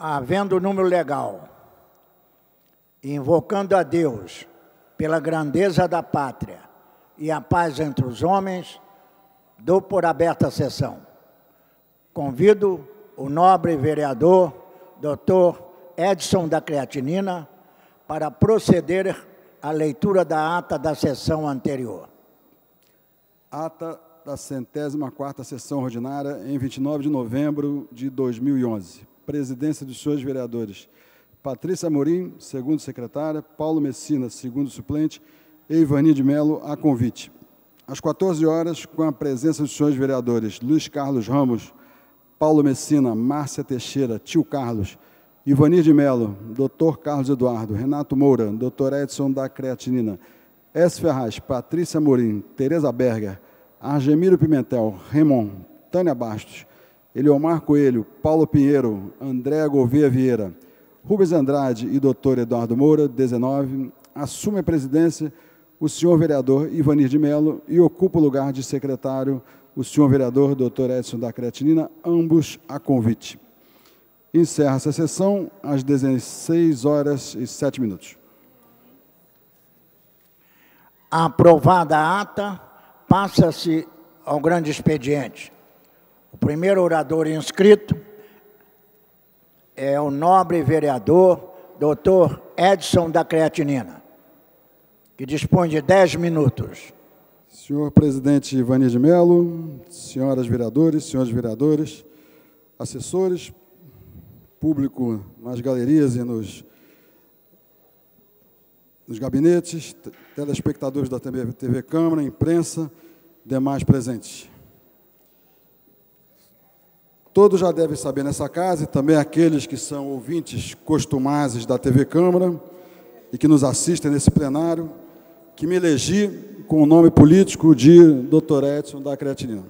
havendo número legal, invocando a Deus pela grandeza da pátria e a paz entre os homens, dou por aberta a sessão. Convido o nobre vereador, doutor Edson da Creatinina, para proceder à leitura da ata da sessão anterior. Ata da centésima quarta sessão ordinária em 29 de novembro de 2011. Presidência dos senhores vereadores. Patrícia Amorim, segundo secretária, Paulo Messina, segundo suplente, e Ivani de Melo, a convite. Às 14 horas, com a presença dos senhores vereadores Luiz Carlos Ramos, Paulo Messina, Márcia Teixeira, Tio Carlos, Ivani de Melo, Dr. Carlos Eduardo, Renato Moura, Dr. Edson da Creatinina, S. Ferraz, Patrícia Amorim, Tereza Berger, Argemiro Pimentel, Raymond, Tânia Bastos, Eliomar Coelho, Paulo Pinheiro, André Gouveia Vieira, Rubens Andrade e doutor Eduardo Moura, 19, assume a presidência o senhor vereador Ivanir de Mello e ocupa o lugar de secretário o senhor vereador doutor Edson da Creatinina, ambos a convite. Encerra essa sessão às 16 horas e 7 minutos. Aprovada a ata, passa-se ao grande expediente. Primeiro orador inscrito é o nobre vereador, doutor Edson da Creatinina, que dispõe de 10 minutos. Senhor presidente Ivani de Mello, senhoras vereadores, senhores vereadores, assessores, público nas galerias e nos, nos gabinetes, telespectadores da TV, TV Câmara, imprensa, demais presentes. Todos já devem saber nessa casa, e também aqueles que são ouvintes costumazes da TV Câmara e que nos assistem nesse plenário, que me elegi com o nome político de Dr. Edson da creatinina.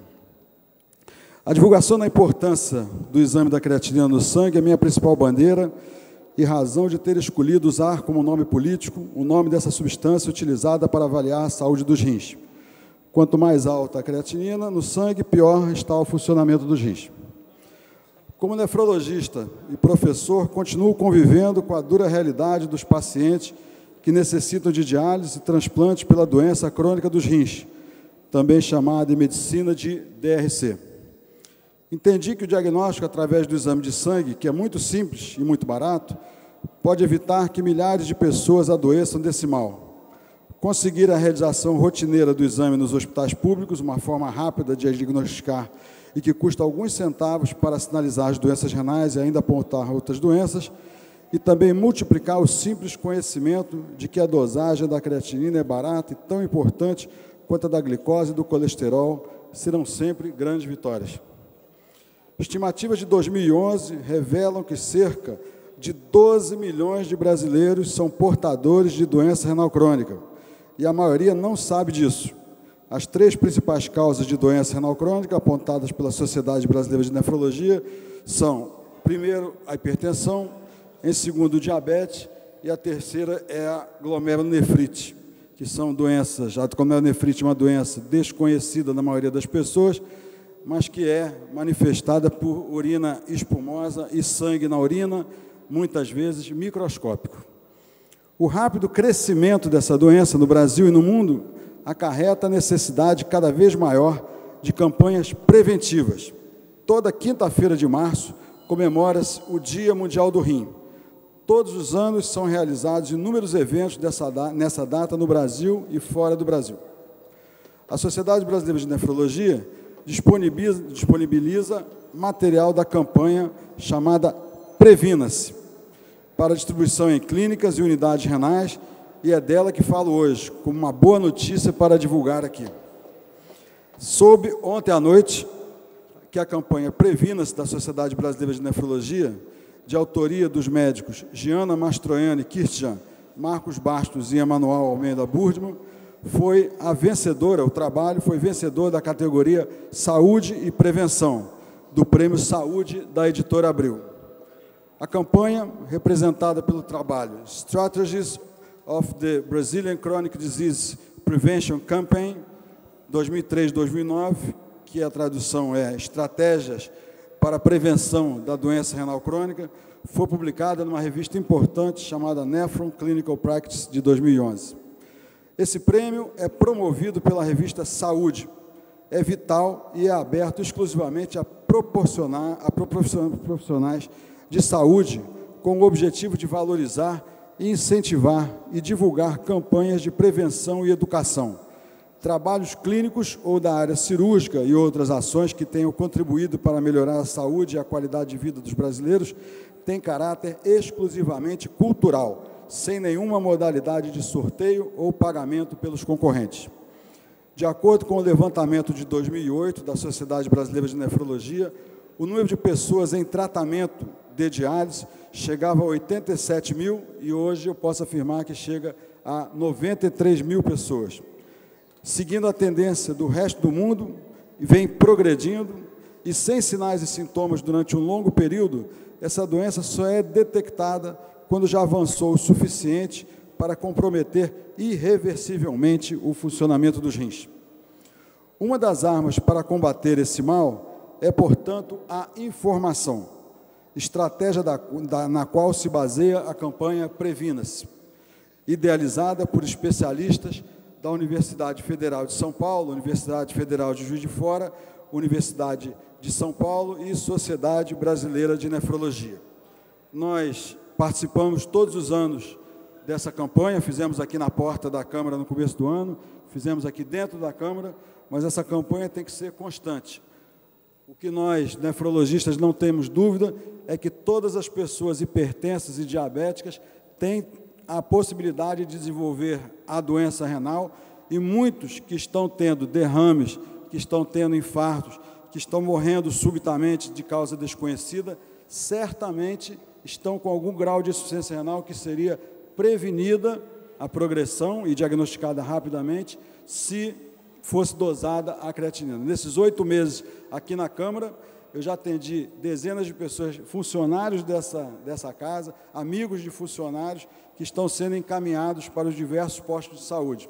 A divulgação da importância do exame da creatinina no sangue é minha principal bandeira e razão de ter escolhido usar como nome político o nome dessa substância utilizada para avaliar a saúde dos rins. Quanto mais alta a creatinina no sangue, pior está o funcionamento dos rins. Como nefrologista e professor, continuo convivendo com a dura realidade dos pacientes que necessitam de diálise e transplante pela doença crônica dos rins, também chamada em medicina de DRC. Entendi que o diagnóstico através do exame de sangue, que é muito simples e muito barato, pode evitar que milhares de pessoas adoeçam desse mal. Conseguir a realização rotineira do exame nos hospitais públicos, uma forma rápida de diagnosticar e que custa alguns centavos para sinalizar as doenças renais e ainda apontar outras doenças, e também multiplicar o simples conhecimento de que a dosagem da creatinina é barata e tão importante quanto a da glicose e do colesterol, serão sempre grandes vitórias. Estimativas de 2011 revelam que cerca de 12 milhões de brasileiros são portadores de doença renal crônica, e a maioria não sabe disso. As três principais causas de doença renal crônica apontadas pela Sociedade Brasileira de Nefrologia são, primeiro, a hipertensão, em segundo, o diabetes, e a terceira é a glomerulonefrite, que são doenças, a glomerulonefrite é uma doença desconhecida na maioria das pessoas, mas que é manifestada por urina espumosa e sangue na urina, muitas vezes microscópico. O rápido crescimento dessa doença no Brasil e no mundo acarreta a necessidade cada vez maior de campanhas preventivas. Toda quinta-feira de março comemora-se o Dia Mundial do Rim. Todos os anos são realizados inúmeros eventos dessa, nessa data no Brasil e fora do Brasil. A Sociedade Brasileira de Nefrologia disponibiliza, disponibiliza material da campanha chamada Previna-se, para distribuição em clínicas e unidades renais e é dela que falo hoje, como uma boa notícia para divulgar aqui. Soube ontem à noite que a campanha Previna-se da Sociedade Brasileira de Nefrologia, de autoria dos médicos Giana Mastroianni Kirtian, Marcos Bastos e Emanuel Almeida Burdman, foi a vencedora, o trabalho foi vencedor da categoria Saúde e Prevenção, do Prêmio Saúde da Editora Abril. A campanha, representada pelo trabalho Strategies of the Brazilian Chronic Disease Prevention Campaign 2003-2009, que a tradução é Estratégias para a prevenção da doença renal crônica foi publicada numa revista importante chamada Nephron Clinical Practice de 2011. Esse prêmio é promovido pela revista Saúde, é vital e é aberto exclusivamente a proporcionar a profissionais de saúde com o objetivo de valorizar, incentivar e divulgar campanhas de prevenção e educação trabalhos clínicos ou da área cirúrgica e outras ações que tenham contribuído para melhorar a saúde e a qualidade de vida dos brasileiros têm caráter exclusivamente cultural, sem nenhuma modalidade de sorteio ou pagamento pelos concorrentes. De acordo com o levantamento de 2008 da Sociedade Brasileira de Nefrologia, o número de pessoas em tratamento de diálise chegava a 87 mil e hoje eu posso afirmar que chega a 93 mil pessoas seguindo a tendência do resto do mundo, vem progredindo e sem sinais e sintomas durante um longo período, essa doença só é detectada quando já avançou o suficiente para comprometer irreversivelmente o funcionamento dos rins. Uma das armas para combater esse mal é, portanto, a informação, estratégia da, da, na qual se baseia a campanha Previna-se, idealizada por especialistas da Universidade Federal de São Paulo, Universidade Federal de Juiz de Fora, Universidade de São Paulo e Sociedade Brasileira de Nefrologia. Nós participamos todos os anos dessa campanha, fizemos aqui na porta da Câmara no começo do ano, fizemos aqui dentro da Câmara, mas essa campanha tem que ser constante. O que nós, nefrologistas, não temos dúvida é que todas as pessoas hipertensas e diabéticas têm a possibilidade de desenvolver a doença renal e muitos que estão tendo derrames, que estão tendo infartos, que estão morrendo subitamente de causa desconhecida, certamente estão com algum grau de insuficiência renal que seria prevenida a progressão e diagnosticada rapidamente se fosse dosada a creatinina. Nesses oito meses aqui na Câmara, eu já atendi dezenas de pessoas, funcionários dessa, dessa casa, amigos de funcionários, que estão sendo encaminhados para os diversos postos de saúde.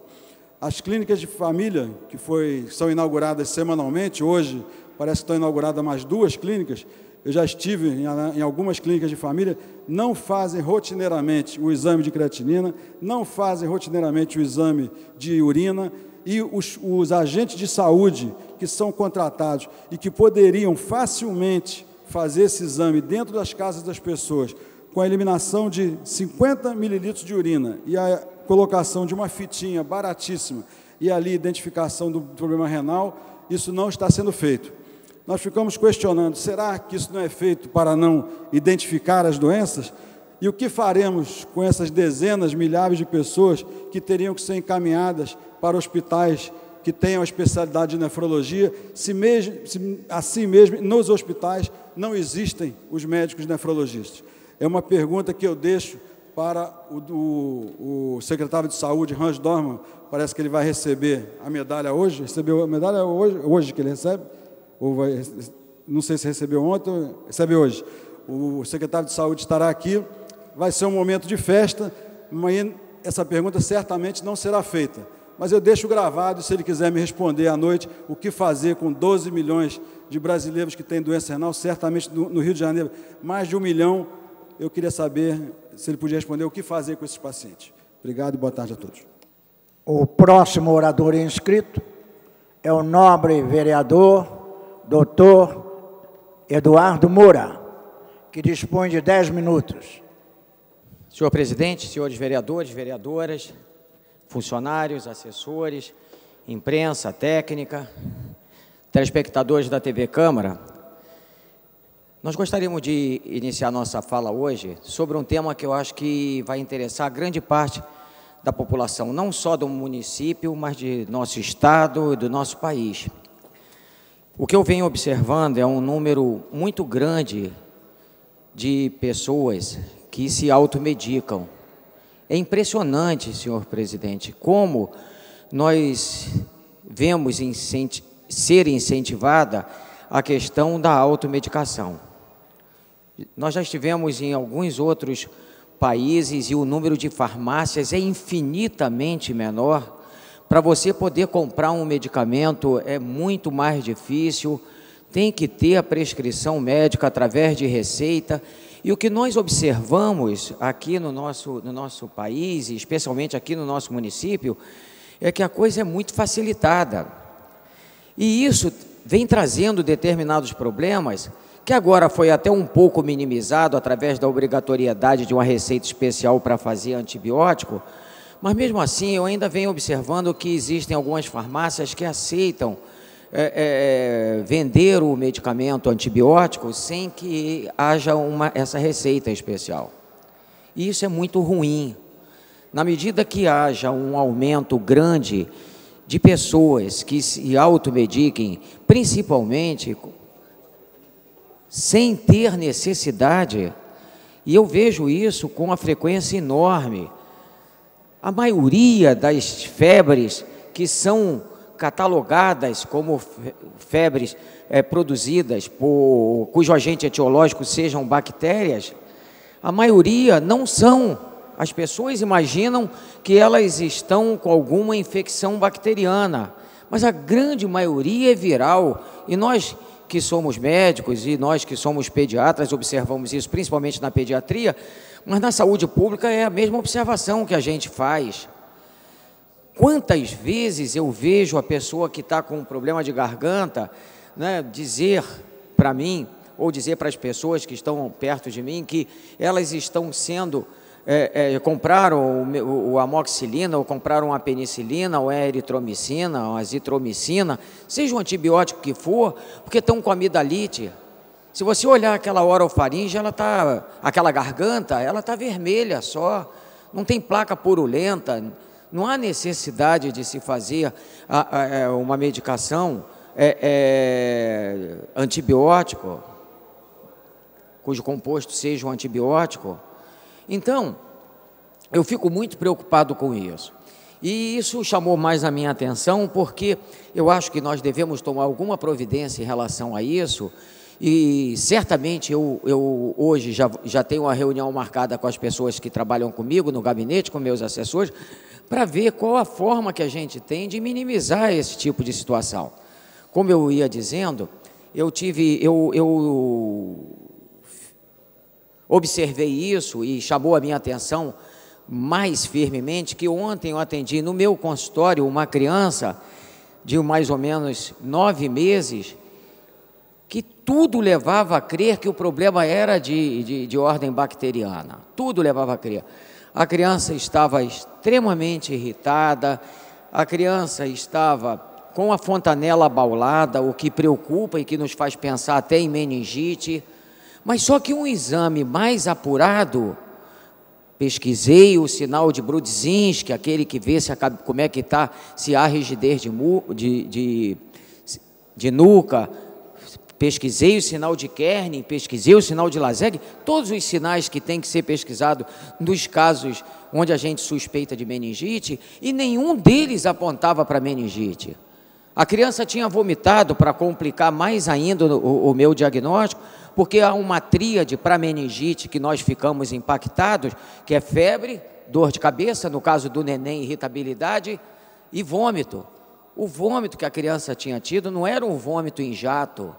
As clínicas de família, que foi, são inauguradas semanalmente, hoje parece que estão inauguradas mais duas clínicas, eu já estive em, em, algumas clínicas de família, não fazem rotineiramente o exame de creatinina, não fazem rotineiramente o exame de urina, e os, os agentes de saúde que são contratados e que poderiam facilmente fazer esse exame dentro das casas das pessoas, com a eliminação de 50 mililitros de urina e a colocação de uma fitinha baratíssima e ali identificação do problema renal, isso não está sendo feito. Nós ficamos questionando: será que isso não é feito para não identificar as doenças? E o que faremos com essas dezenas, milhares de pessoas que teriam que ser encaminhadas para hospitais que tenham a especialidade de nefrologia, se, mesmo, se assim mesmo nos hospitais não existem os médicos nefrologistas? É uma pergunta que eu deixo para o, o, o secretário de saúde, Hans Dorman, parece que ele vai receber a medalha hoje, recebeu a medalha hoje, hoje que ele recebe, ou vai, não sei se recebeu ontem, recebe hoje. O secretário de saúde estará aqui, vai ser um momento de festa, mas essa pergunta certamente não será feita. Mas eu deixo gravado, se ele quiser me responder à noite, o que fazer com 12 milhões de brasileiros que têm doença renal, certamente no, Rio de Janeiro, mais de um milhão eu queria saber se ele podia responder o que fazer com esses pacientes. Obrigado e boa tarde a todos. O próximo orador inscrito é o nobre vereador, doutor Eduardo Moura, que dispõe de 10 minutos. Senhor presidente, senhores vereadores, vereadoras, funcionários, assessores, imprensa, técnica, telespectadores da TV Câmara, nós gostaríamos de iniciar nossa fala hoje sobre um tema que eu acho que vai interessar grande parte da população, não só do município, mas de nosso estado e do nosso país. O que eu venho observando é um número muito grande de pessoas que se automedicam. É impressionante, senhor presidente, como nós vemos incenti ser incentivada a questão da automedicação. Nós já estivemos em alguns outros países e o número de farmácias é infinitamente menor. Para você poder comprar um medicamento é muito mais difícil, tem que ter a prescrição médica através de receita. E o que nós observamos aqui no nosso, no nosso país, especialmente aqui no nosso município, é que a coisa é muito facilitada. E isso vem trazendo determinados problemas que agora foi até um pouco minimizado através da obrigatoriedade de uma receita especial para fazer antibiótico, mas mesmo assim eu ainda venho observando que existem algumas farmácias que aceitam é, é, vender o medicamento antibiótico sem que haja uma, essa receita especial. E isso é muito ruim. Na medida que haja um aumento grande de pessoas que se automediquem, principalmente sem ter necessidade, e eu vejo isso com uma frequência enorme. A maioria das febres que são catalogadas como febres é, produzidas por cujo agente etiológico sejam bactérias, a maioria não são. As pessoas imaginam que elas estão com alguma infecção bacteriana, mas a grande maioria é viral. E nós que somos médicos e nós que somos pediatras observamos isso principalmente na pediatria, mas na saúde pública é a mesma observação que a gente faz. Quantas vezes eu vejo a pessoa que está com um problema de garganta né, dizer para mim, ou dizer para as pessoas que estão perto de mim, que elas estão sendo é, é, compraram o, o, amoxicilina, ou compraram a penicilina, ou a eritromicina, ou a azitromicina, seja o antibiótico que for, porque estão com amidalite. Se você olhar aquela orofaringe, ela tá, aquela garganta, ela está vermelha só, não tem placa purulenta, não há necessidade de se fazer a, a, é, uma medicação é, é, antibiótico, cujo composto seja um antibiótico. Então, eu fico muito preocupado com isso. E isso chamou mais a minha atenção porque eu acho que nós devemos tomar alguma providência em relação a isso. E certamente eu, eu hoje já, já tenho uma reunião marcada com as pessoas que trabalham comigo no gabinete, com meus assessores, para ver qual a forma que a gente tem de minimizar esse tipo de situação. Como eu ia dizendo, eu tive, eu, eu observei isso e chamou a minha atenção mais firmemente que ontem eu atendi no meu consultório uma criança de mais ou menos nove meses que tudo levava a crer que o problema era de, de, de ordem bacteriana. Tudo levava a crer. A criança estava extremamente irritada, a criança estava com a fontanela abaulada, o que preocupa e que nos faz pensar até em meningite. Mas só que um exame mais apurado, pesquisei o sinal de Brudzinski, aquele que vê se como é que está, se há rigidez de, de, de, de nuca, pesquisei o sinal de Kern, pesquisei o sinal de Laseg, todos os sinais que tem que ser pesquisado nos casos onde a gente suspeita de meningite, e nenhum deles apontava para meningite. A criança tinha vomitado para complicar mais ainda o, o meu diagnóstico, porque há uma tríade para meningite que nós ficamos impactados, que é febre, dor de cabeça, no caso do neném, irritabilidade e vômito. O vômito que a criança tinha tido não era um vômito em jato,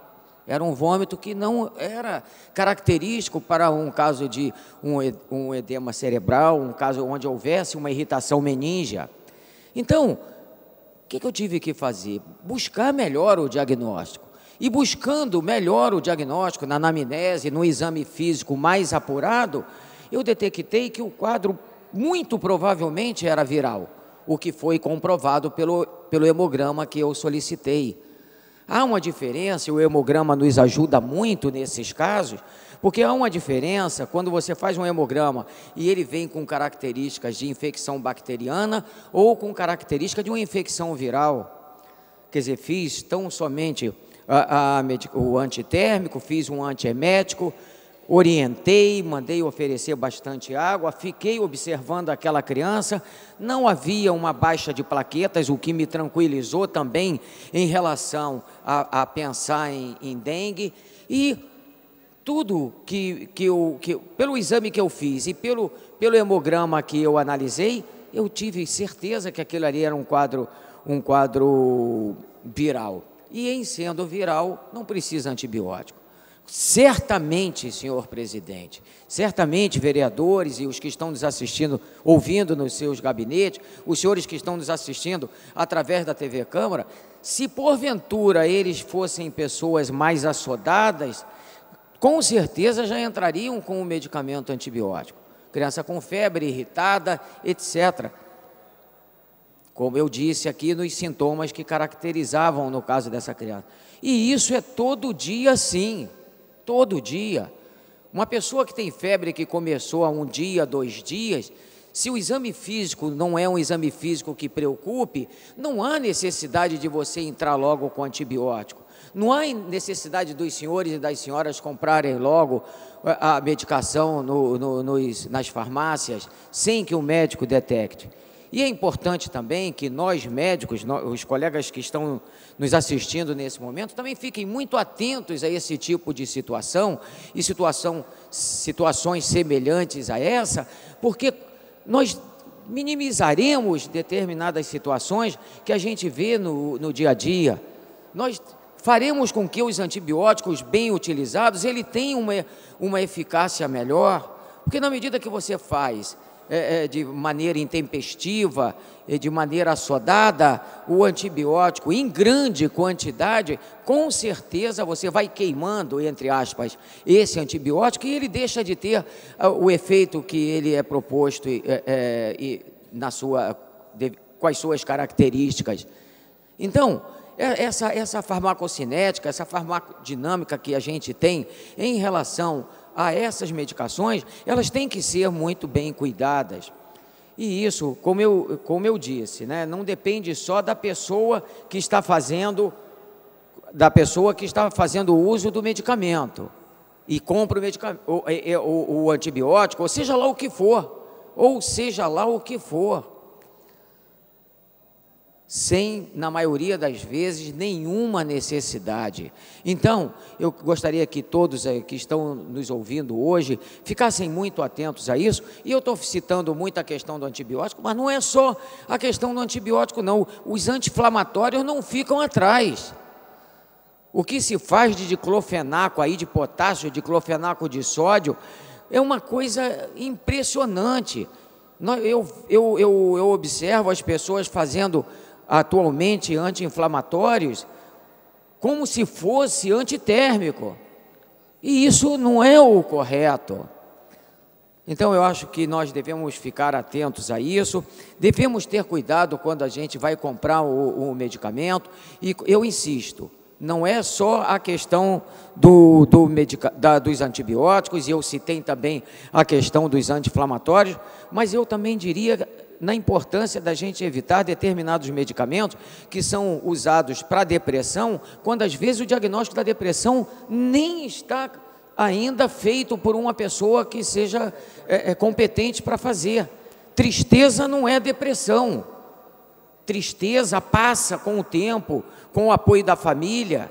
era um vômito que não era característico para um caso de um edema cerebral, um caso onde houvesse uma irritação meníngea. Então, o que eu tive que fazer? Buscar melhor o diagnóstico. E buscando melhor o diagnóstico na anamnese, no exame físico mais apurado, eu detectei que o quadro muito provavelmente era viral, o que foi comprovado pelo, pelo hemograma que eu solicitei. Há uma diferença, e o hemograma nos ajuda muito nesses casos, porque há uma diferença quando você faz um hemograma e ele vem com características de infecção bacteriana ou com característica de uma infecção viral. Quer dizer, fiz tão somente a, a, o antitérmico, fiz um antiemético, orientei, mandei oferecer bastante água, fiquei observando aquela criança, não havia uma baixa de plaquetas, o que me tranquilizou também em relação a, a pensar em, em, dengue, e tudo que, que, eu, que, pelo exame que eu fiz e pelo, pelo hemograma que eu analisei, eu tive certeza que aquilo ali era um quadro, um quadro viral. e em sendo viral não precisa antibiótico. Certamente, senhor presidente, certamente, vereadores e os que estão nos assistindo, ouvindo nos seus gabinetes, os senhores que estão nos assistindo através da TV Câmara, se porventura eles fossem pessoas mais assodadas, com certeza já entrariam com o medicamento antibiótico. Criança com febre, irritada, etc. Como eu disse aqui nos sintomas que caracterizavam no caso dessa criança. E isso é todo dia sim, todo dia. Uma pessoa que tem febre que começou há um dia, dois dias, se o exame físico não é um exame físico que preocupe, não há necessidade de você entrar logo com antibiótico. Não há necessidade dos senhores e das senhoras comprarem logo a medicação no, no, nos, nas farmácias sem que o médico detecte. E é importante também que nós médicos, os colegas que estão nos assistindo nesse momento, também fiquem muito atentos a esse tipo de situação e situação, situações semelhantes a essa, porque nós minimizaremos determinadas situações que a gente vê no, no dia a dia. Nós faremos com que os antibióticos bem utilizados, ele tenha uma, uma eficácia melhor, porque na medida que você faz é, é, de maneira intempestiva, de maneira assodada, o antibiótico em grande quantidade, com certeza você vai queimando, entre aspas, esse antibiótico e ele deixa de ter uh, o efeito que ele é proposto e, é, é, e na sua, com as suas características. Então, é, essa, essa farmacocinética, essa farmacodinâmica que a gente tem em relação a essas medicações, elas têm que ser muito bem cuidadas. E isso, como eu, como eu disse, né, não depende só da pessoa que está fazendo da pessoa que está fazendo uso do medicamento e compra o, medicamento, o, o, o antibiótico, ou seja lá o que for, ou seja lá o que for sem, na maioria das vezes, nenhuma necessidade. Então, eu gostaria que todos que estão nos ouvindo hoje ficassem muito atentos a isso. E eu estou citando muito a questão do antibiótico, mas não é só a questão do antibiótico, não. Os anti-inflamatórios não ficam atrás. O que se faz de diclofenaco aí, de potássio, de diclofenaco de sódio, é uma coisa impressionante. Eu, eu, eu, eu observo as pessoas fazendo atualmente anti-inflamatórios como se fosse antitérmico. E isso não é o correto. Então eu acho que nós devemos ficar atentos a isso, devemos ter cuidado quando a gente vai comprar o, o medicamento, e eu insisto, não é só a questão do, do medica, da, dos antibióticos, e eu citei também a questão dos anti-inflamatórios, mas eu também diria na importância da gente evitar determinados medicamentos que são usados para depressão, quando às vezes o diagnóstico da depressão nem está ainda feito por uma pessoa que seja é, é, competente para fazer. Tristeza não é depressão. Tristeza passa com o tempo, com o apoio da família.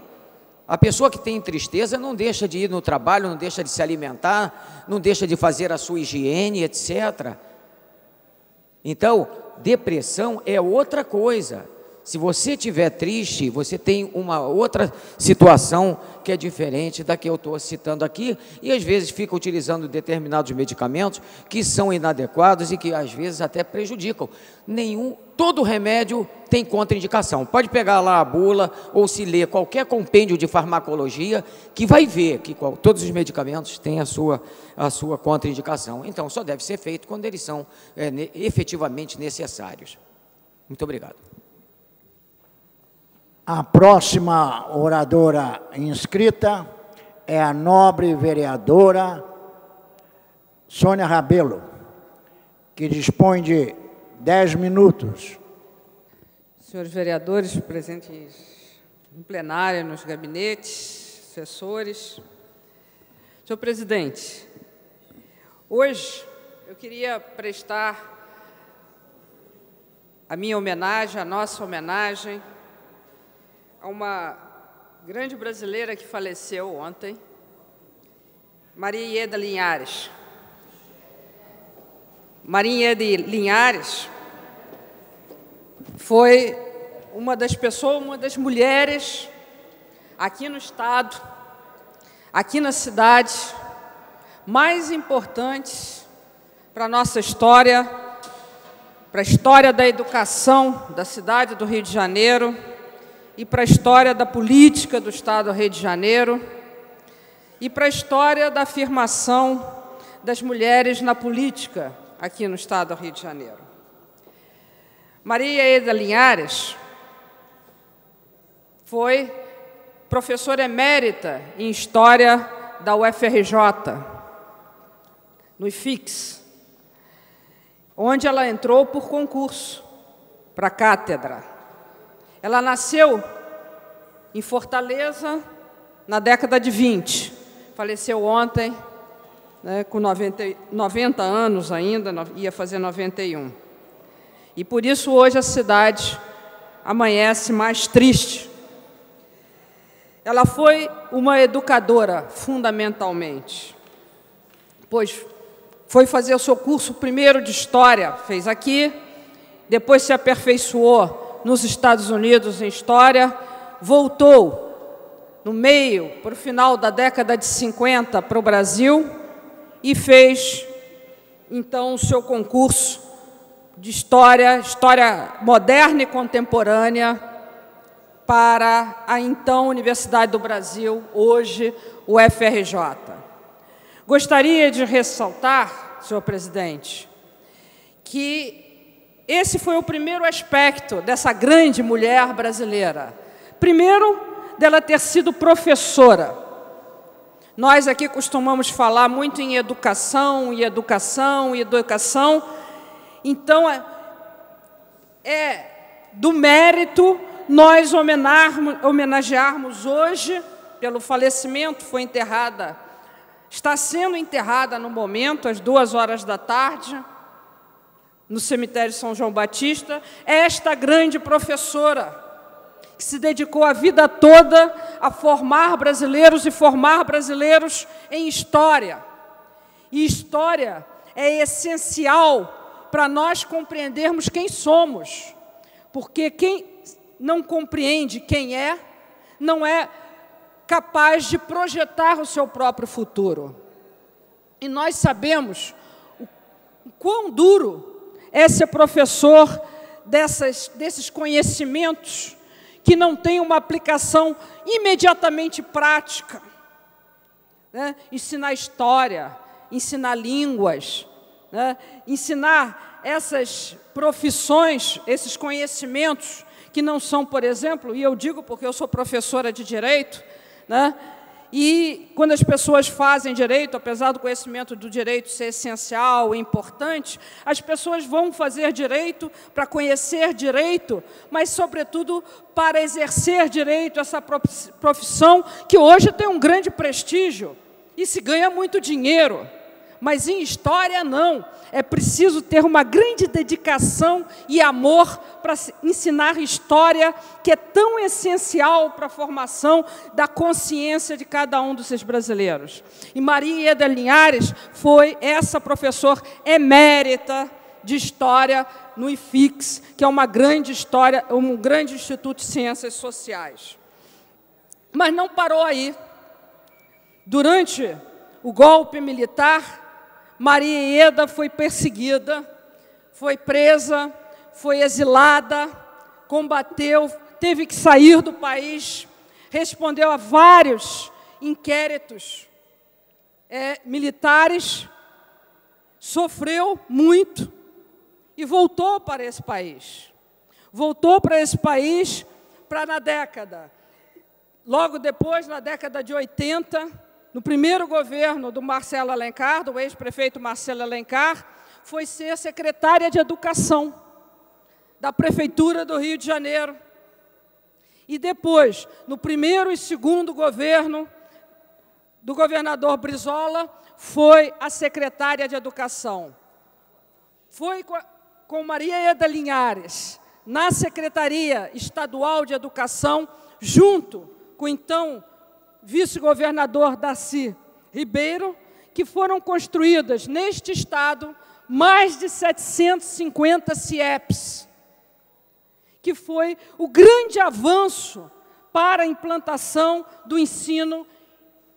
A pessoa que tem tristeza não deixa de ir no trabalho, não deixa de se alimentar, não deixa de fazer a sua higiene, etc. Então, depressão é outra coisa. Se você estiver triste, você tem uma outra situação que é diferente da que eu estou citando aqui, e às vezes fica utilizando determinados medicamentos que são inadequados e que às vezes até prejudicam. Nenhum, todo remédio tem contraindicação. Pode pegar lá a bula ou se ler qualquer compêndio de farmacologia que vai ver que todos os medicamentos têm a sua, a sua contraindicação. Então, só deve ser feito quando eles são é, efetivamente necessários. Muito obrigado. A próxima oradora inscrita é a nobre vereadora Sônia Rabelo, que dispõe de dez minutos. Senhores vereadores presentes no plenário, nos gabinetes, assessores. Senhor presidente, hoje eu queria prestar a minha homenagem, a nossa homenagem a uma grande brasileira que faleceu ontem, Maria Ieda Linhares. Maria Ieda Linhares foi uma das pessoas, uma das mulheres aqui no Estado, aqui na cidade, mais importantes para a nossa história, para a história da educação da cidade do Rio de Janeiro e para a história da política do Estado do Rio de Janeiro e para a história da afirmação das mulheres na política aqui no Estado do Rio de Janeiro. Maria Eda Linhares foi professora emérita em História da UFRJ, no IFIX, onde ela entrou por concurso para a cátedra. Ela nasceu em Fortaleza na década de 20, faleceu ontem, né, com 90, 90 anos ainda, ia fazer 91. E por isso hoje a cidade amanhece mais triste, ela foi uma educadora, fundamentalmente, pois foi fazer o seu curso primeiro de História, fez aqui, depois se aperfeiçoou nos Estados Unidos em História, voltou no meio, para o final da década de 50, para o Brasil e fez, então, o seu concurso de História, História Moderna e Contemporânea, para a então Universidade do Brasil, hoje o FRJ. Gostaria de ressaltar, senhor presidente, que esse foi o primeiro aspecto dessa grande mulher brasileira. Primeiro, dela ter sido professora. Nós aqui costumamos falar muito em educação, e educação, e educação. Então, é, é do mérito nós homenagearmos hoje, pelo falecimento, foi enterrada, está sendo enterrada no momento, às duas horas da tarde, no cemitério São João Batista, esta grande professora, que se dedicou a vida toda a formar brasileiros e formar brasileiros em história. E história é essencial para nós compreendermos quem somos, porque quem não compreende quem é, não é capaz de projetar o seu próprio futuro. E nós sabemos o, quão duro é ser professor dessas, desses conhecimentos que não tem uma aplicação imediatamente prática. Né? Ensinar história, ensinar línguas, né? ensinar essas profissões, esses conhecimentos que não são, por exemplo, e eu digo porque eu sou professora de direito, né? E quando as pessoas fazem direito, apesar do conhecimento do direito ser essencial e importante, as pessoas vão fazer direito para conhecer direito, mas, sobretudo, para exercer direito, essa profissão que hoje tem um grande prestígio e se ganha muito dinheiro mas em história não. É preciso ter uma grande dedicação e amor para ensinar história, que é tão essencial para a formação da consciência de cada um dos seus brasileiros. E Maria Eda Linhares foi essa professora emérita de história no IFIX, que é uma grande história, um grande instituto de ciências sociais. Mas não parou aí. Durante o golpe militar, Maria Eda foi perseguida, foi presa, foi exilada, combateu, teve que sair do país, respondeu a vários inquéritos é, militares, sofreu muito e voltou para esse país. Voltou para esse país para na década, logo depois, na década de 80, no primeiro governo do Marcelo Alencar, do ex-prefeito Marcelo Alencar, foi ser secretária de Educação da Prefeitura do Rio de Janeiro. E depois, no primeiro e segundo governo do governador Brizola, foi a secretária de Educação. Foi com Maria Eda Linhares, na Secretaria Estadual de Educação, junto com então vice-governador Daci Ribeiro, que foram construídas neste estado mais de 750 CIEPs, que foi o grande avanço para a implantação do ensino,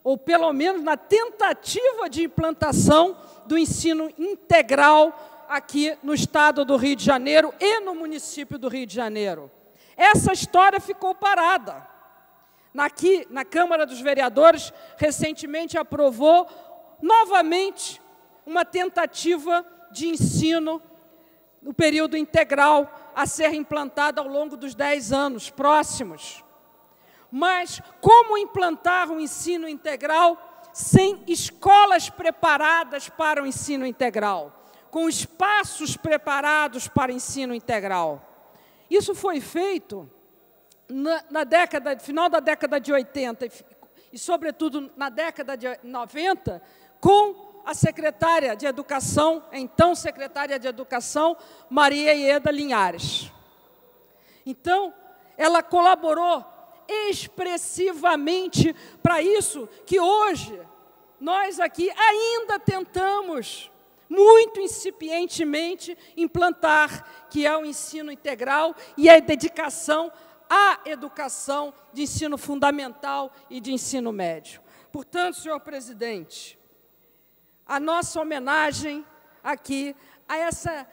ou pelo menos na tentativa de implantação do ensino integral aqui no estado do Rio de Janeiro e no município do Rio de Janeiro. Essa história ficou parada. Aqui, na Câmara dos Vereadores, recentemente aprovou novamente uma tentativa de ensino no período integral a ser implantada ao longo dos 10 anos próximos. Mas como implantar o ensino integral sem escolas preparadas para o ensino integral, com espaços preparados para o ensino integral? Isso foi feito na, na década, final da década de 80 e, e, sobretudo, na década de 90, com a secretária de Educação, então secretária de Educação, Maria Ieda Linhares. Então, ela colaborou expressivamente para isso que hoje nós aqui ainda tentamos muito incipientemente implantar, que é o ensino integral e a dedicação à educação de ensino fundamental e de ensino médio. Portanto, senhor presidente, a nossa homenagem aqui a essa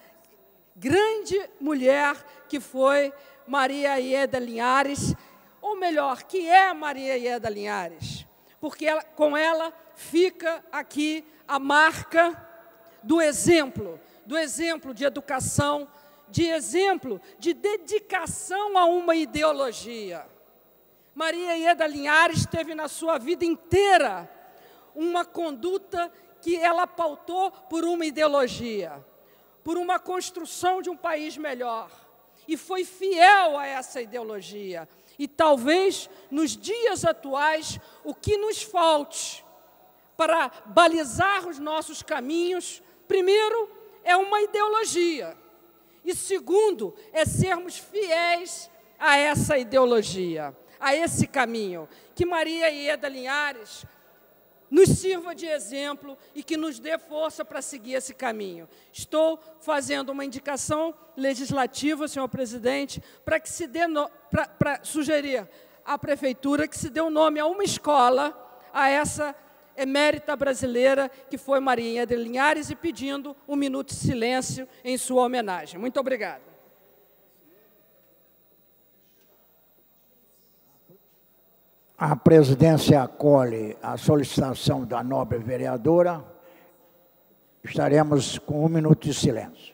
grande mulher que foi Maria Ieda Linhares, ou melhor, que é Maria Ieda Linhares, porque ela, com ela fica aqui a marca do exemplo, do exemplo de educação, de exemplo de dedicação a uma ideologia. Maria Ieda Linhares teve na sua vida inteira uma conduta que ela pautou por uma ideologia, por uma construção de um país melhor. E foi fiel a essa ideologia. E talvez nos dias atuais o que nos falte para balizar os nossos caminhos, primeiro, é uma ideologia. E segundo, é sermos fiéis a essa ideologia, a esse caminho. Que Maria Ieda Linhares nos sirva de exemplo e que nos dê força para seguir esse caminho. Estou fazendo uma indicação legislativa, senhor presidente, para que se dê para sugerir à prefeitura que se dê o um nome a uma escola a essa emérita brasileira que foi Marinha de Linhares e pedindo um minuto de silêncio em sua homenagem. Muito obrigada. A presidência acolhe a solicitação da nobre vereadora. Estaremos com um minuto de silêncio.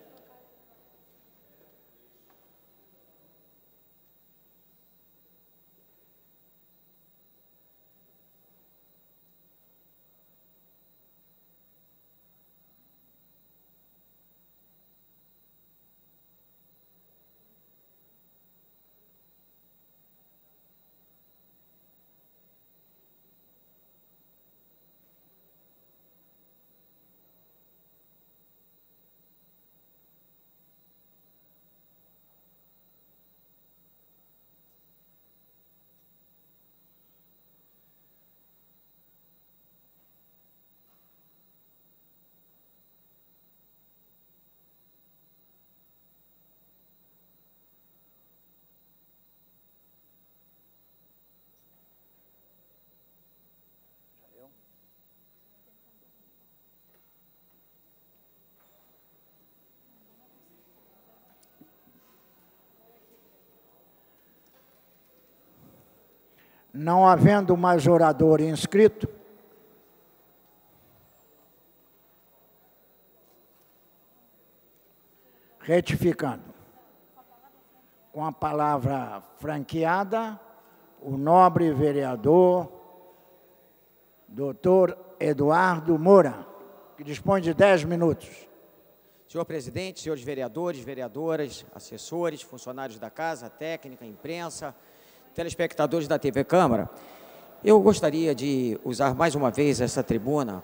Não havendo mais orador inscrito, retificando, com a palavra franqueada, o nobre vereador, doutor Eduardo Moura, que dispõe de 10 minutos. Senhor presidente, senhores vereadores, vereadoras, assessores, funcionários da casa, técnica, imprensa, telespectadores da TV Câmara, eu gostaria de usar mais uma vez essa tribuna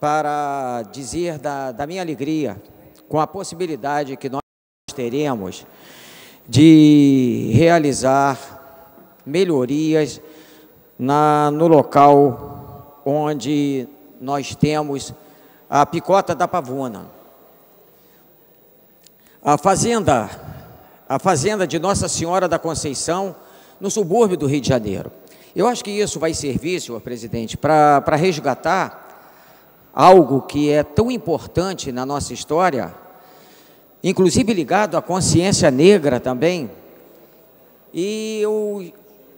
para dizer da, da minha alegria com a possibilidade que nós teremos de realizar melhorias na, no local onde nós temos a Picota da Pavuna. A fazenda a fazenda de Nossa Senhora da Conceição no subúrbio do Rio de Janeiro. Eu acho que isso vai servir, senhor presidente, para resgatar algo que é tão importante na nossa história, inclusive ligado à consciência negra também. E eu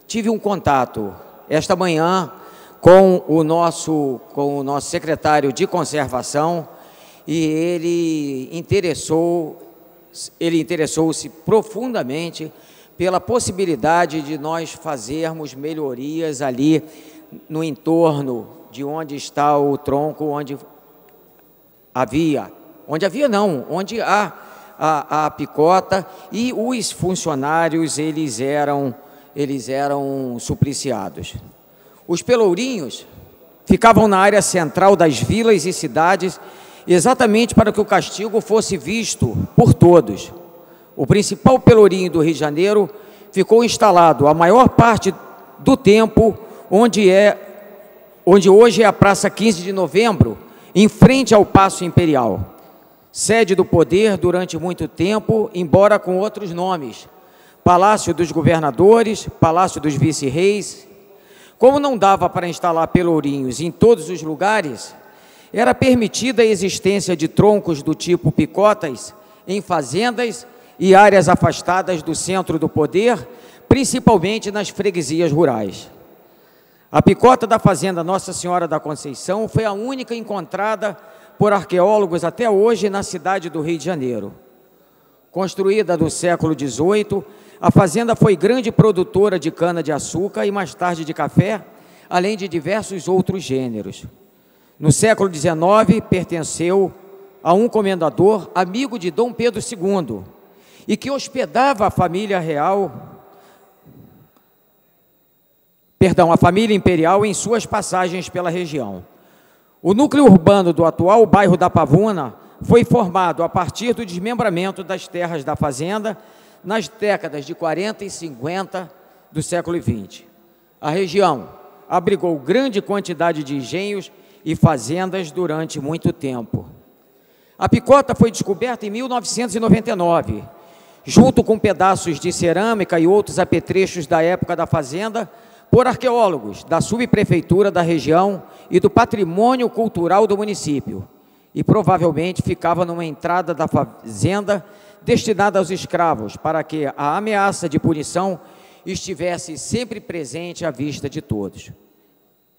tive um contato esta manhã com o nosso, com o nosso secretário de conservação e ele interessou, ele interessou-se profundamente pela possibilidade de nós fazermos melhorias ali no entorno de onde está o tronco, onde havia, onde havia não, onde há a, a picota e os funcionários eles eram eles eram supliciados. Os pelourinhos ficavam na área central das vilas e cidades exatamente para que o castigo fosse visto por todos. O principal pelourinho do Rio de Janeiro ficou instalado a maior parte do tempo onde é onde hoje é a Praça 15 de Novembro, em frente ao Paço Imperial. Sede do poder durante muito tempo, embora com outros nomes. Palácio dos Governadores, Palácio dos Vice-Reis. Como não dava para instalar pelourinhos em todos os lugares, era permitida a existência de troncos do tipo picotas em fazendas e áreas afastadas do centro do poder, principalmente nas freguesias rurais. A picota da fazenda Nossa Senhora da Conceição foi a única encontrada por arqueólogos até hoje na cidade do Rio de Janeiro. Construída no século XVIII, a fazenda foi grande produtora de cana-de-açúcar e mais tarde de café, além de diversos outros gêneros. No século XIX, pertenceu a um comendador amigo de Dom Pedro II, e que hospedava a família real, perdão, a família imperial em suas passagens pela região. O núcleo urbano do atual bairro da Pavuna foi formado a partir do desmembramento das terras da fazenda nas décadas de 40 e 50 do século XX. A região abrigou grande quantidade de engenhos e fazendas durante muito tempo. A picota foi descoberta em 1999 junto com pedaços de cerâmica e outros apetrechos da época da fazenda, por arqueólogos da subprefeitura da região e do patrimônio cultural do município. E provavelmente ficava numa entrada da fazenda destinada aos escravos, para que a ameaça de punição estivesse sempre presente à vista de todos.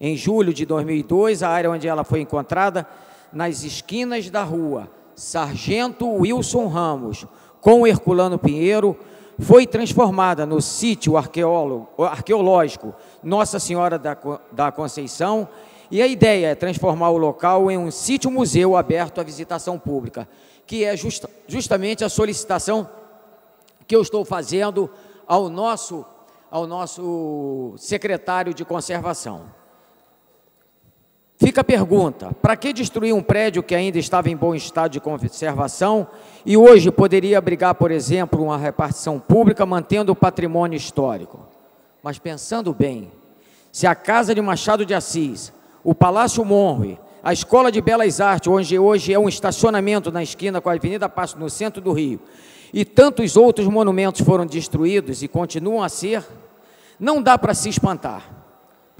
Em julho de 2002, a área onde ela foi encontrada, nas esquinas da rua Sargento Wilson Ramos, com Herculano Pinheiro, foi transformada no sítio arqueológico Nossa Senhora da, Conceição, e a ideia é transformar o local em um sítio-museu aberto à visitação pública, que é justa, justamente a solicitação que eu estou fazendo ao nosso, ao nosso secretário de conservação. Fica a pergunta: para que destruir um prédio que ainda estava em bom estado de conservação e hoje poderia abrigar, por exemplo, uma repartição pública mantendo o patrimônio histórico? Mas pensando bem, se a Casa de Machado de Assis, o Palácio Monre, a Escola de Belas Artes, onde hoje é um estacionamento na esquina com a Avenida Passo, no centro do Rio, e tantos outros monumentos foram destruídos e continuam a ser, não dá para se espantar.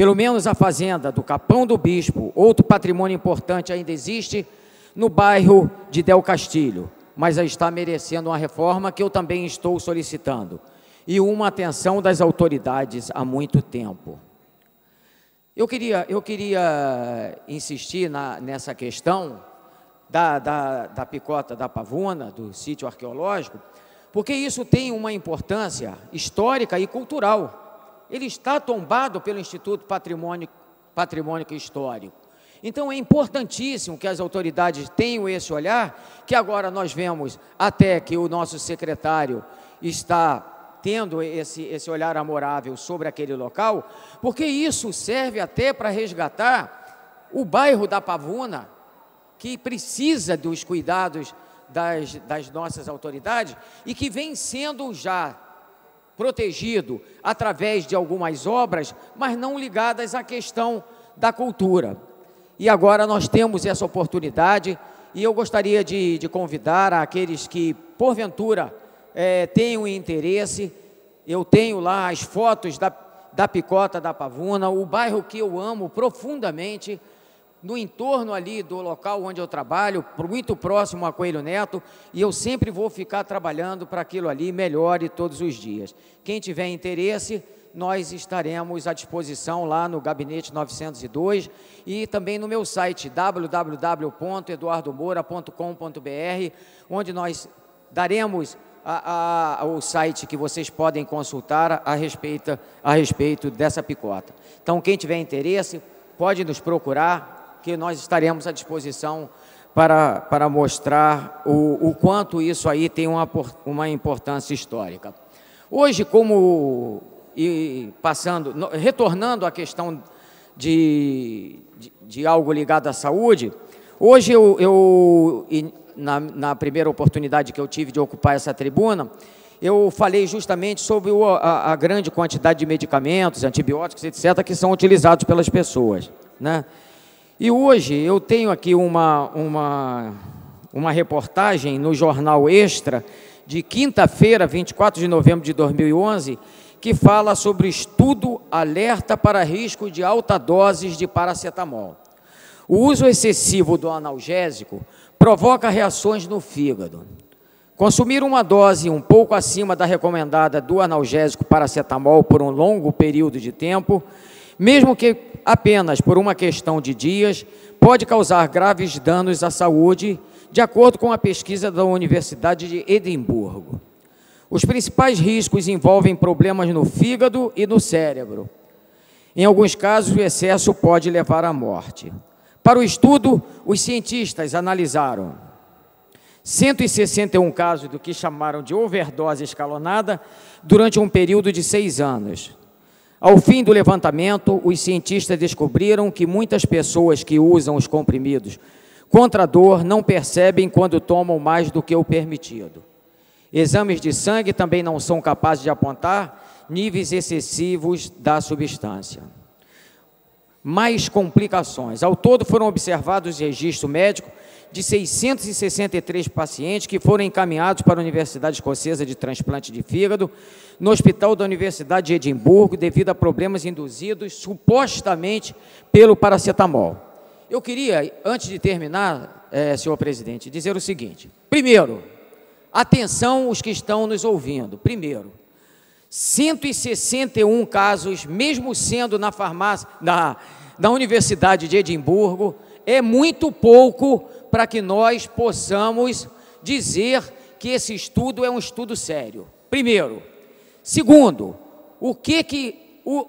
Pelo menos a fazenda do Capão do Bispo, outro patrimônio importante ainda existe no bairro de Del Castilho, mas está merecendo uma reforma que eu também estou solicitando e uma atenção das autoridades há muito tempo. Eu queria, eu queria insistir na, nessa questão da, da, da picota da Pavuna, do sítio arqueológico, porque isso tem uma importância histórica e cultural ele está tombado pelo Instituto Patrimônio, Patrimônio Histórico. Então é importantíssimo que as autoridades tenham esse olhar, que agora nós vemos até que o nosso secretário está tendo esse, esse olhar amorável sobre aquele local, porque isso serve até para resgatar o bairro da Pavuna, que precisa dos cuidados das, das nossas autoridades e que vem sendo já protegido através de algumas obras, mas não ligadas à questão da cultura. E agora nós temos essa oportunidade e eu gostaria de, de convidar aqueles que, porventura, é, tenham interesse eu tenho lá as fotos da, da Picota da Pavuna, o bairro que eu amo profundamente, no entorno ali do local onde eu trabalho, muito próximo a Coelho Neto, e eu sempre vou ficar trabalhando para aquilo ali melhore todos os dias. Quem tiver interesse, nós estaremos à disposição lá no gabinete 902 e também no meu site www.eduardomoura.com.br, onde nós daremos a, a, o site que vocês podem consultar a respeito, a respeito dessa picota. Então, quem tiver interesse, pode nos procurar, que nós estaremos à disposição para, para mostrar o, o quanto isso aí tem uma, uma importância histórica. Hoje, como e passando, retornando à questão de, de, de algo ligado à saúde, hoje eu, eu na, na, primeira oportunidade que eu tive de ocupar essa tribuna, eu falei justamente sobre o, a, a, grande quantidade de medicamentos, antibióticos, etc., que são utilizados pelas pessoas. Né? E hoje eu tenho aqui uma, uma, uma reportagem no jornal Extra, de quinta-feira, 24 de novembro de 2011, que fala sobre estudo alerta para risco de alta doses de paracetamol. O uso excessivo do analgésico provoca reações no fígado. Consumir uma dose um pouco acima da recomendada do analgésico paracetamol por um longo período de tempo, mesmo que apenas por uma questão de dias, pode causar graves danos à saúde, de acordo com a pesquisa da Universidade de Edimburgo. Os principais riscos envolvem problemas no fígado e no cérebro. Em alguns casos, o excesso pode levar à morte. Para o estudo, os cientistas analisaram 161 casos do que chamaram de overdose escalonada durante um período de seis anos. Ao fim do levantamento, os cientistas descobriram que muitas pessoas que usam os comprimidos contra a dor não percebem quando tomam mais do que o permitido. Exames de sangue também não são capazes de apontar níveis excessivos da substância. Mais complicações. Ao todo foram observados registro médico de 663 pacientes que foram encaminhados para a Universidade Escocesa de Transplante de Fígado, no Hospital da Universidade de Edimburgo, devido a problemas induzidos supostamente pelo paracetamol. Eu queria, antes de terminar, é, senhor presidente, dizer o seguinte: primeiro, Atenção os que estão nos ouvindo. Primeiro, 161 casos, mesmo sendo na farmácia, na, na Universidade de Edimburgo, é muito pouco para que nós possamos dizer que esse estudo é um estudo sério. Primeiro. Segundo, o que, que o,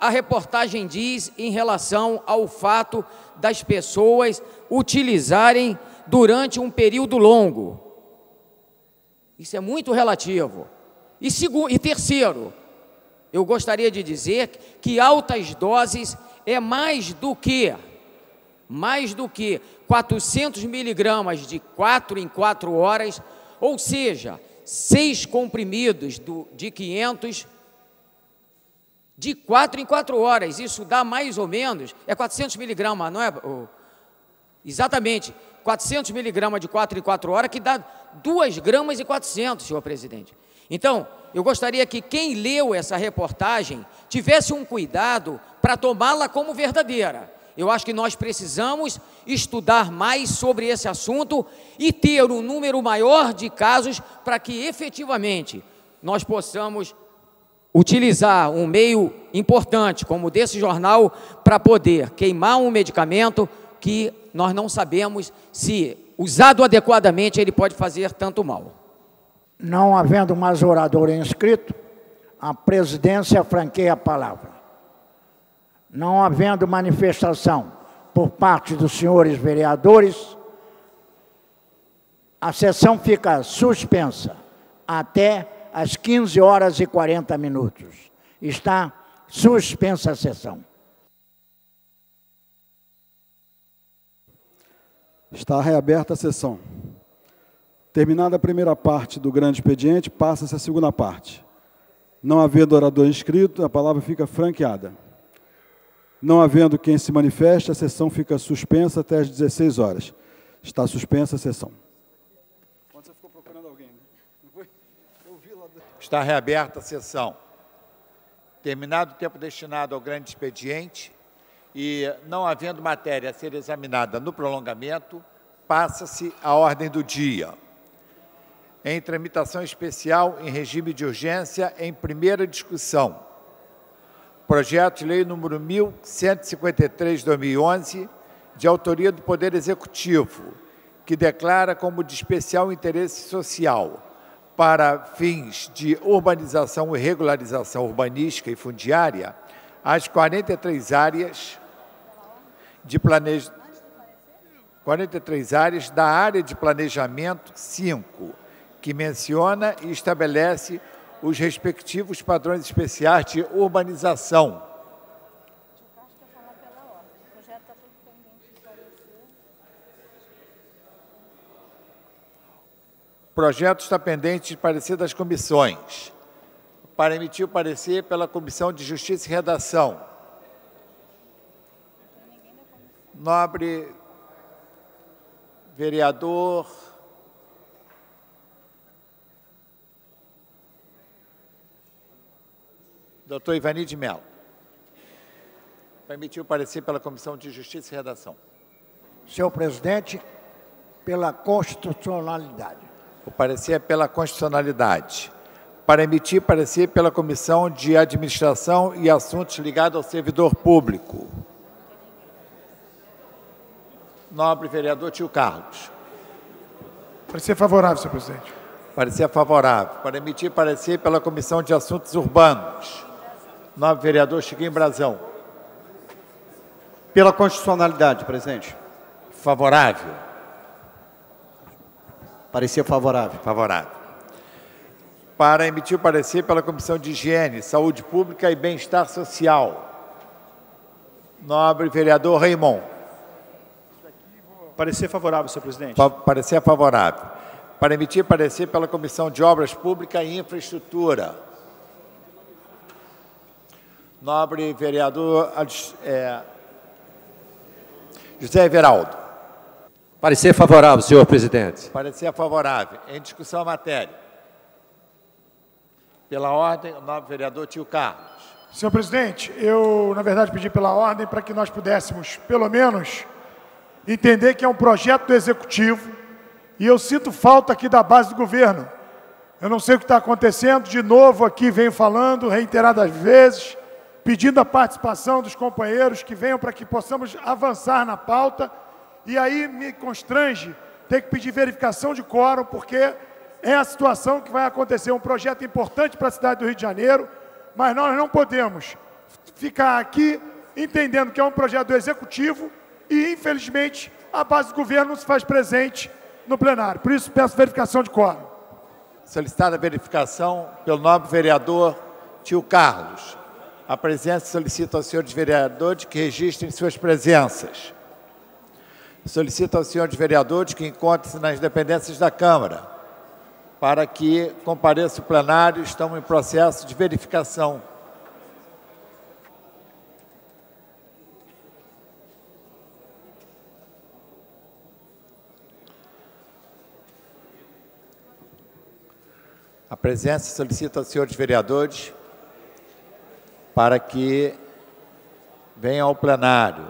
a reportagem diz em relação ao fato das pessoas utilizarem durante um período longo? Isso é muito relativo. E, segundo, e terceiro, eu gostaria de dizer que altas doses é mais do que mais do que 400 miligramas de 4 em 4 horas, ou seja, seis comprimidos do, de 500 de 4 em 4 horas. Isso dá mais ou menos, é 400 miligramas, não é? Exatamente, 400 miligramas de 4 em 4 horas, que dá 2 gramas e 400, senhor presidente. Então, eu gostaria que quem leu essa reportagem tivesse um cuidado para tomá-la como verdadeira. Eu acho que nós precisamos estudar mais sobre esse assunto e ter um número maior de casos para que efetivamente nós possamos utilizar um meio importante como desse jornal para poder queimar um medicamento que nós não sabemos se, usado adequadamente, ele pode fazer tanto mal. Não havendo mais orador inscrito, a presidência franqueia a palavra. Não havendo manifestação por parte dos senhores vereadores, a sessão fica suspensa até às 15 horas e 40 minutos. Está suspensa a sessão. Está reaberta a sessão. Terminada a primeira parte do grande expediente, passa-se a segunda parte. Não havendo orador inscrito, a palavra fica franqueada. Não havendo quem se manifeste, a sessão fica suspensa até às 16 horas. Está suspensa a sessão. Você ficou procurando alguém, né? Está reaberta a sessão. Terminado o tempo destinado ao grande expediente e não havendo matéria a ser examinada no prolongamento, passa-se a ordem do dia. Em tramitação especial em regime de urgência, em primeira discussão. Projeto de Lei número 1153/2011, de autoria do Poder Executivo, que declara como de especial interesse social para fins de urbanização e regularização urbanística e fundiária as 43 áreas de planejamento 43 áreas da área de planejamento 5, que menciona e estabelece os respectivos padrões especiais de urbanização. O projeto está pendente de parecer das comissões. Para emitir o parecer pela Comissão de Justiça e Redação. Nobre vereador Doutor Ivani de Mello. Para emitir o parecer pela Comissão de Justiça e Redação. Senhor presidente, pela constitucionalidade. O parecer é pela constitucionalidade. Para emitir parecer pela Comissão de Administração e Assuntos ligados ao servidor público. Nobre vereador Tio Carlos. Parecer favorável, senhor presidente. Parecer favorável. Para emitir parecer pela Comissão de Assuntos Urbanos. Nobre vereador Chiquinho Brazão. Pela constitucionalidade, presidente. Favorável. Parecer favorável. Favorável. Para emitir o parecer pela Comissão de Higiene, Saúde Pública e Bem-Estar Social. Nobre vereador Raimon. Parecer favorável, senhor presidente. Pa parecer favorável. Para emitir parecer pela Comissão de Obras Públicas e Infraestrutura. Nobre vereador é, José Everaldo. Parecer favorável, senhor presidente. Parecer favorável. Em discussão a matéria. Pela ordem, o nobre vereador Tio Carlos. Senhor presidente, eu, na verdade, pedi pela ordem para que nós pudéssemos, pelo menos, entender que é um projeto do Executivo e eu sinto falta aqui da base do governo. Eu não sei o que está acontecendo, de novo aqui venho falando reiteradas vezes, pedindo a participação dos companheiros que venham para que possamos avançar na pauta. E aí me constrange ter que pedir verificação de quórum, porque é a situação que vai acontecer. Um projeto importante para a cidade do Rio de Janeiro, mas nós não podemos ficar aqui entendendo que é um projeto do Executivo e, infelizmente, a base do governo não se faz presente no plenário. Por isso, peço verificação de quórum. Solicitada a verificação pelo nobre vereador Tio Carlos. A presença solicita aos senhores vereadores que registrem suas presenças. Solicita aos senhores vereadores que encontrem-se nas dependências da Câmara para que compareça o plenário. Estamos em processo de verificação. A presença solicita aos senhores vereadores para que venham ao plenário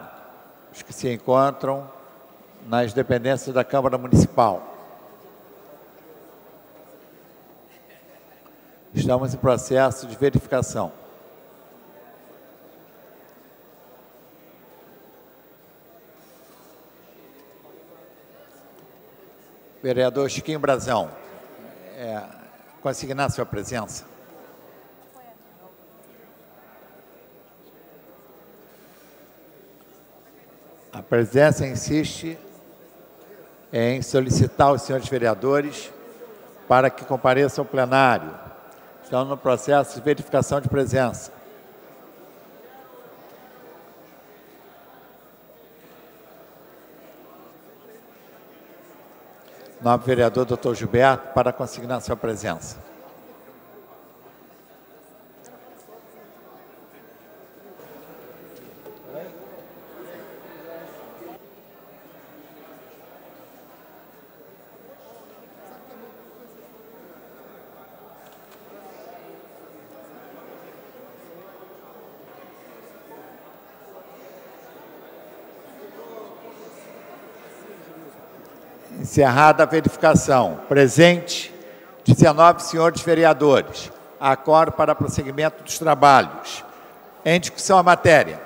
os que se encontram nas dependências da Câmara Municipal. Estamos em processo de verificação. Vereador Chiquinho Brazão, é, consignar sua presença. A presença insiste em solicitar aos senhores vereadores para que compareçam ao plenário. Estão no processo de verificação de presença. Nobre vereador doutor Gilberto, para consignar sua presença. Encerrada a verificação. Presente, 19 senhores vereadores. Acordo para prosseguimento dos trabalhos. Em discussão a matéria.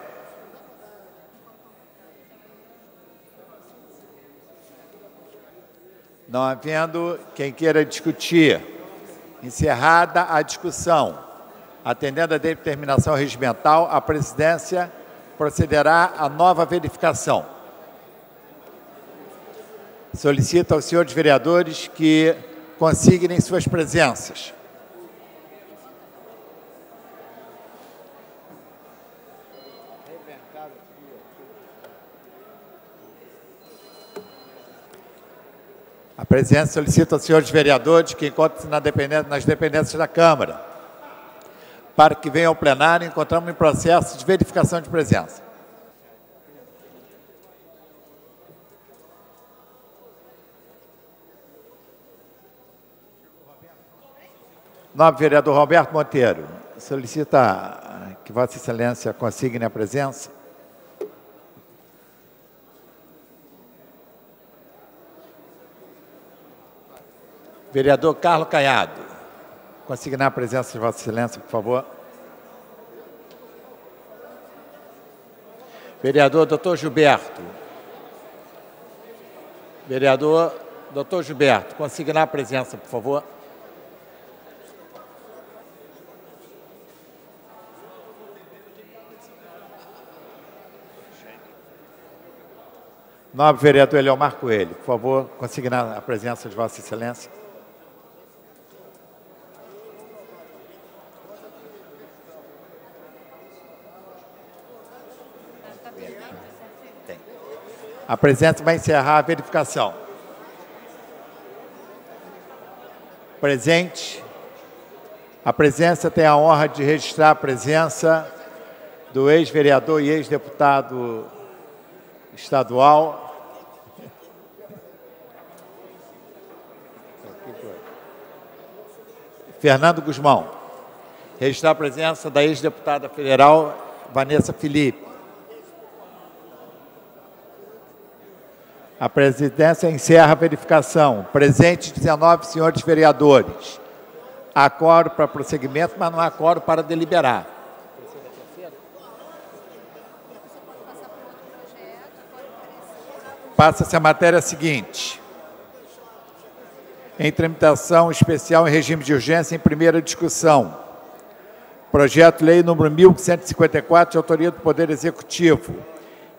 Não havendo quem queira discutir. Encerrada a discussão. Atendendo à determinação regimental, a presidência procederá à nova verificação. Solicito aos senhores vereadores que consignem suas presenças. A presidência solicita aos senhores vereadores que encontrem-se na dependência, nas dependências da Câmara, para que venham ao plenário, encontramos em processo de verificação de presença. Nobre vereador Roberto Monteiro, solicita que Vossa Excelência consigne a presença. Vereador Carlos Caiado, consignar a presença de Vossa Excelência, por favor. Vereador Doutor Gilberto. Vereador Doutor Gilberto, consignar a presença, por favor. Nobre vereador Eliomar Coelho, por favor, consignar a presença de Vossa Excelência. A presença vai encerrar a verificação. Presente. A presença tem a honra de registrar a presença do ex-vereador e ex-deputado estadual Fernando Guzmão. Registrar a presença da ex-deputada federal Vanessa Felipe. A presidência encerra a verificação. Presente 19 senhores vereadores. Acordo para prosseguimento, mas não há acordo para deliberar. Passa-se a matéria seguinte em tramitação especial em regime de urgência em primeira discussão. Projeto Lei número 1154, de autoria do Poder Executivo,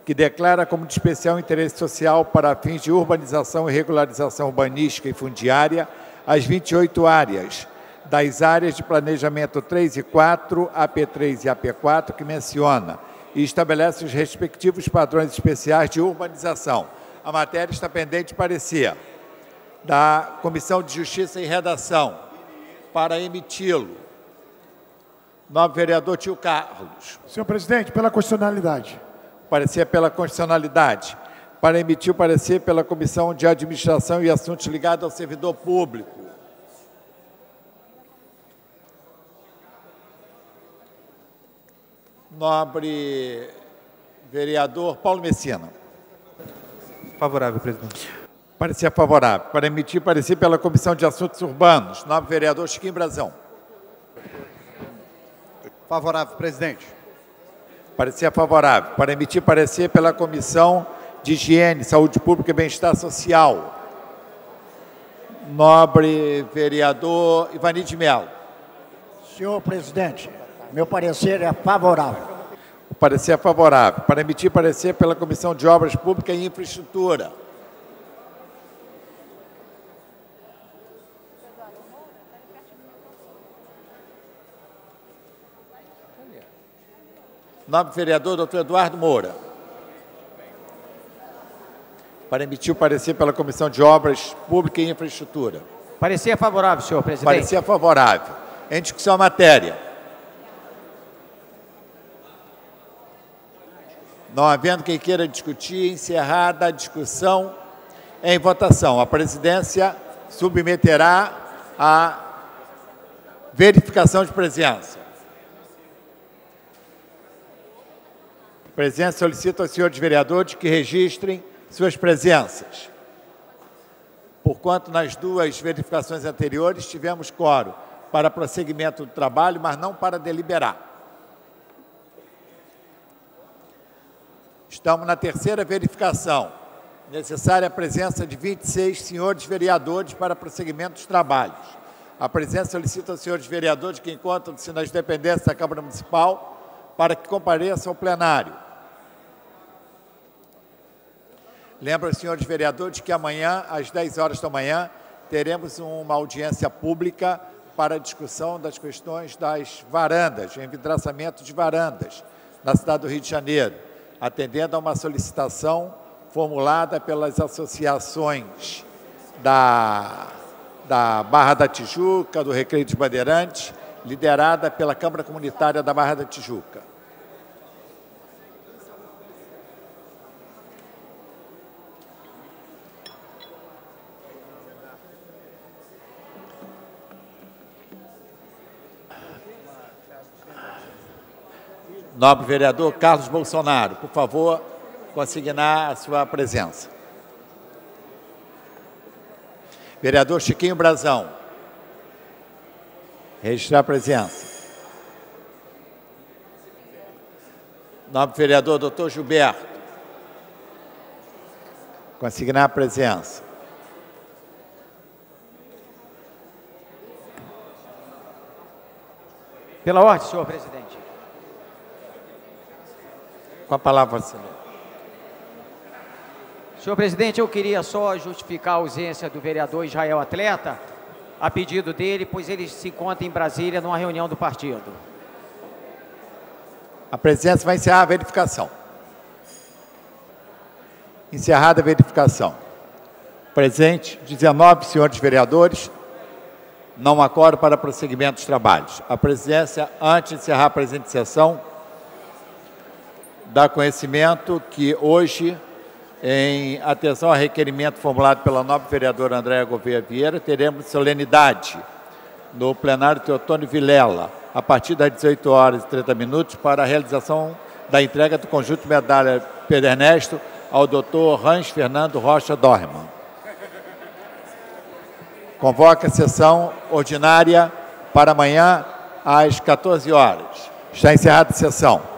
que declara como de especial interesse social para fins de urbanização e regularização urbanística e fundiária as 28 áreas das áreas de planejamento 3 e 4, AP3 e AP4, que menciona e estabelece os respectivos padrões especiais de urbanização. A matéria está pendente de parecer da Comissão de Justiça e Redação para emiti-lo. Novo vereador Tio Carlos. Senhor presidente, pela constitucionalidade. Parecer pela constitucionalidade. Para emitir o parecer pela Comissão de Administração e Assuntos ligados ao servidor público. Nobre vereador Paulo Messina. Favorável, presidente. Parecer favorável. Para emitir parecer pela Comissão de Assuntos Urbanos. Nobre vereador Chiquinho Brazão. Favorável, presidente. Parecer favorável. Para emitir parecer pela Comissão de Higiene, Saúde Pública e Bem-Estar Social. Nobre vereador Ivanide Melo. Senhor presidente, meu parecer é favorável. O parecer é favorável. Para emitir parecer pela Comissão de Obras Públicas e Infraestrutura. Nobre vereador, doutor Eduardo Moura. Para emitir o parecer pela Comissão de Obras Públicas e Infraestrutura. Parecer favorável, senhor presidente. Parecer favorável. Em discussão a matéria. Não havendo quem queira discutir, encerrada a discussão em votação. A presidência submeterá a verificação de presença. Presença solicita aos senhores vereadores que registrem suas presenças. porquanto nas duas verificações anteriores tivemos quórum para prosseguimento do trabalho, mas não para deliberar. Estamos na terceira verificação. Necessária a presença de 26 senhores vereadores para prosseguimento dos trabalhos. A presença solicita aos senhores vereadores que encontram-se nas dependências da Câmara Municipal para que compareçam ao plenário. Lembro senhores vereadores que amanhã, às 10 horas da manhã, teremos uma audiência pública para a discussão das questões das varandas, envidraçamento de varandas, na cidade do Rio de Janeiro, atendendo a uma solicitação formulada pelas associações da, da Barra da Tijuca, do Recreio dos Bandeirantes, liderada pela Câmara Comunitária da Barra da Tijuca. Nobre vereador Carlos Bolsonaro, por favor, consignar a sua presença. Vereador Chiquinho Brazão. Registrar a presença. Nobre vereador doutor Gilberto. Consignar a presença. Pela ordem, senhor presidente. Com a palavra, senhor. Senhor presidente, eu queria só justificar a ausência do vereador Israel Atleta, a pedido dele, pois ele se encontra em Brasília numa reunião do partido. A presidência vai encerrar a verificação. Encerrada a verificação. Presente, 19 senhores vereadores, não quórum para prosseguimento dos trabalhos. A presidência, antes de encerrar a presente sessão, dá conhecimento que hoje, em atenção ao requerimento formulado pela nobre vereadora Andréa Gouveia Vieira, teremos solenidade no plenário Teotônio Vilela, a partir das 18 horas e 30 minutos, para a realização da entrega do conjunto medalha Pedro Ernesto ao doutor Hans Fernando Rocha Dorman. Convoca a sessão ordinária para amanhã às 14 horas. Está encerrada a sessão.